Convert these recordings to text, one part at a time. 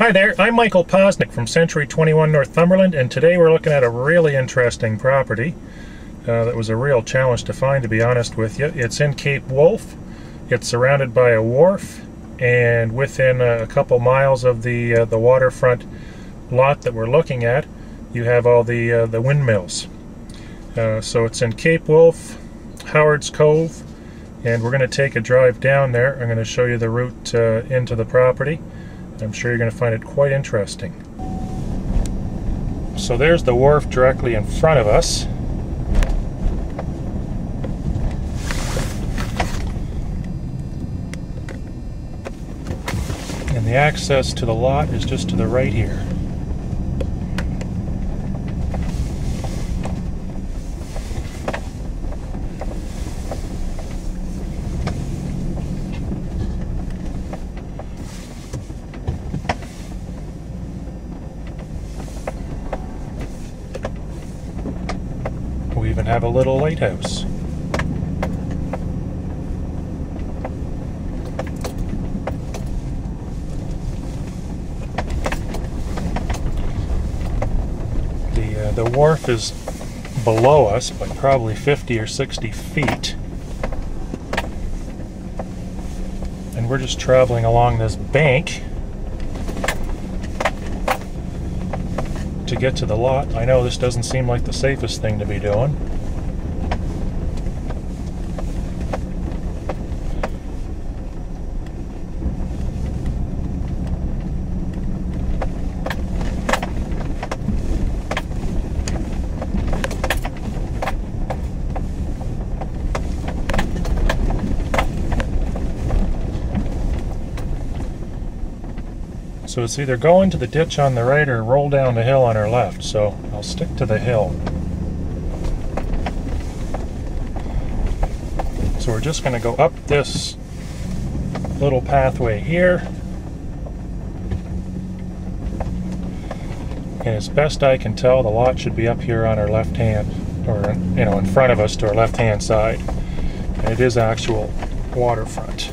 Hi there, I'm Michael Poczynek from Century 21 Northumberland, and today we're looking at a really interesting property uh, that was a real challenge to find, to be honest with you. It's in Cape Wolfe. It's surrounded by a wharf, and within a couple miles of the uh, the waterfront lot that we're looking at, you have all the uh, the windmills. Uh, so it's in Cape Wolfe, Howard's Cove, and we're going to take a drive down there. I'm going to show you the route uh, into the property. I'm sure you're going to find it quite interesting. So there's the wharf directly in front of us. And the access to the lot is just to the right here. Have a little lighthouse. The, uh, the wharf is below us by probably 50 or 60 feet. And we're just traveling along this bank to get to the lot. I know this doesn't seem like the safest thing to be doing. So it's either go into the ditch on the right or roll down the hill on our left. So I'll stick to the hill. So we're just going to go up this little pathway here. And as best I can tell, the lot should be up here on our left hand, or you know, in front of us to our left hand side. And it is actual waterfront.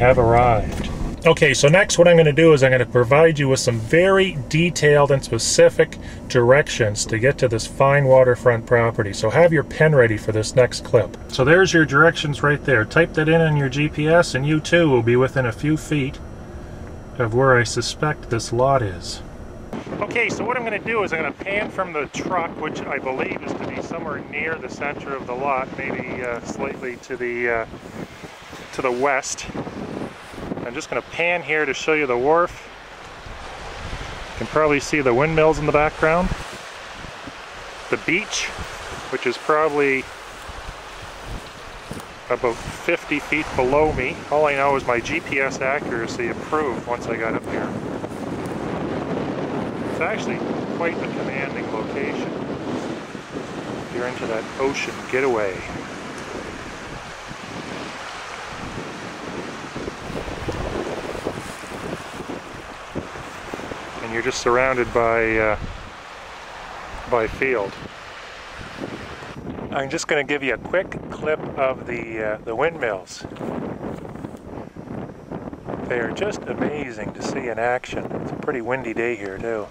Have arrived. Okay, so next what I'm going to do is I'm going to provide you with some very detailed and specific directions to get to this fine waterfront property. So have your pen ready for this next clip. So there's your directions right there. Type that in on your GPS and you too will be within a few feet of where I suspect this lot is. Okay, so what I'm going to do is I'm going to pan from the truck, which I believe is to be somewhere near the center of the lot, maybe uh, slightly to the uh, to the west. I'm just going to pan here to show you the wharf. You can probably see the windmills in the background. The beach, which is probably about 50 feet below me. All I know is my GPS accuracy improved once I got up here. It's actually quite a commanding location. if You're into that ocean getaway. And you're just surrounded by uh, by field. I'm just going to give you a quick clip of the uh, the windmills. They are just amazing to see in action. It's a pretty windy day here too.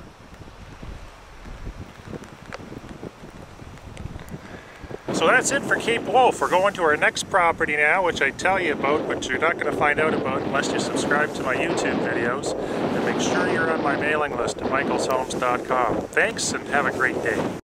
So that's it for Cape Wolfe. We're going to our next property now, which I tell you about, but you're not going to find out about unless you subscribe to my YouTube videos. Sure you're on my mailing list at michaelshomes.com. Thanks and have a great day.